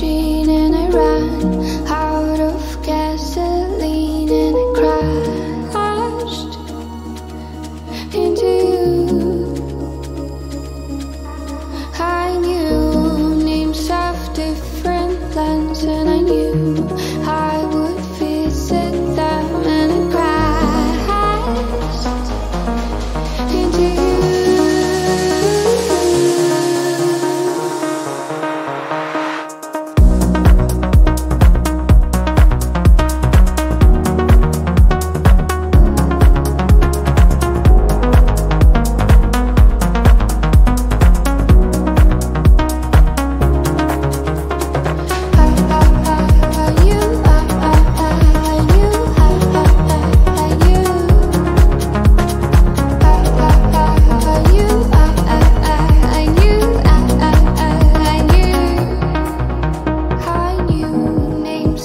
she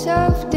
yourself